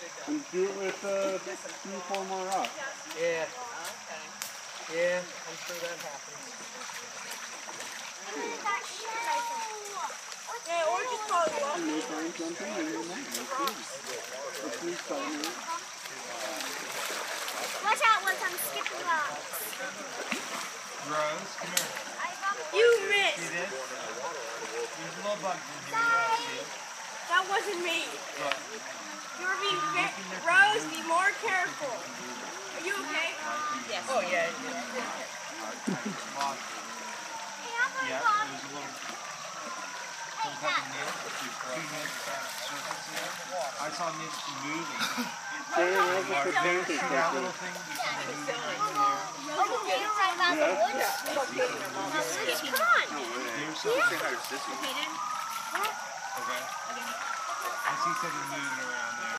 Do it with uh, three, four more rocks. Yeah. Okay. Yeah, I'm sure that happens. Yeah, or just probably walk. And find something and then that's good. At least five minutes. Watch out once I'm skipping rocks. Rose, come here. You See missed. this? There's little bugs in here. you That wasn't me. see? Look. You were being very. Rose, be more careful. Are you okay? Yes. Oh, yeah. yeah. Lost it. Yeah, there's a little, little couple nibs, two nibs surface there. I saw nibs moving. Sarah, how's the See pancake that cooking? little thing? You can move it in there. They were right about the woods. Come on. There's something. Okay, then. Okay. I see something moving